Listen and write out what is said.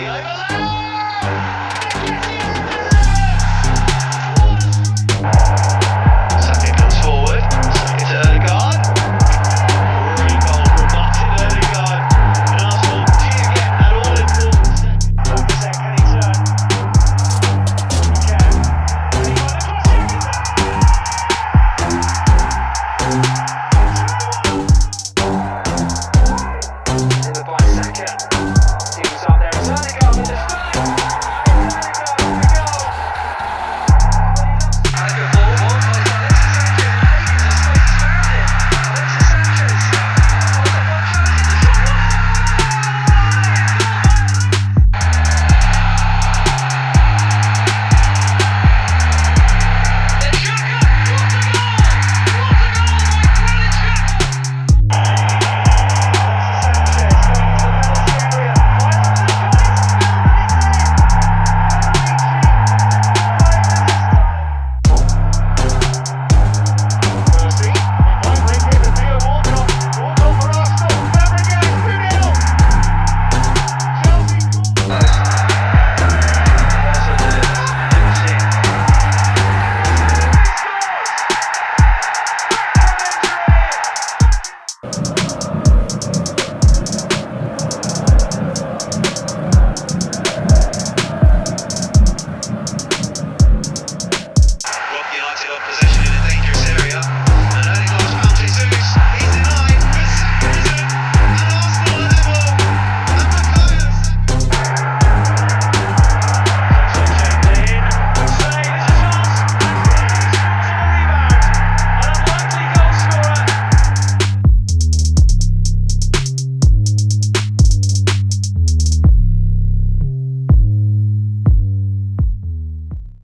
the overload!